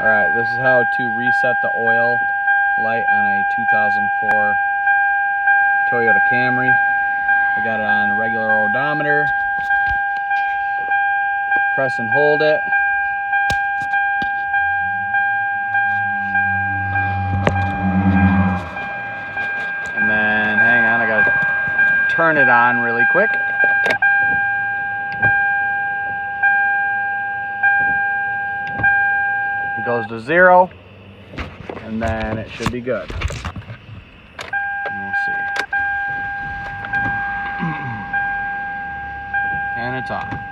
All right, this is how to reset the oil light on a 2004 Toyota Camry. I got it on a regular odometer. Press and hold it. And then, hang on, I gotta turn it on really quick. It goes to zero, and then it should be good. We'll see. And it's on.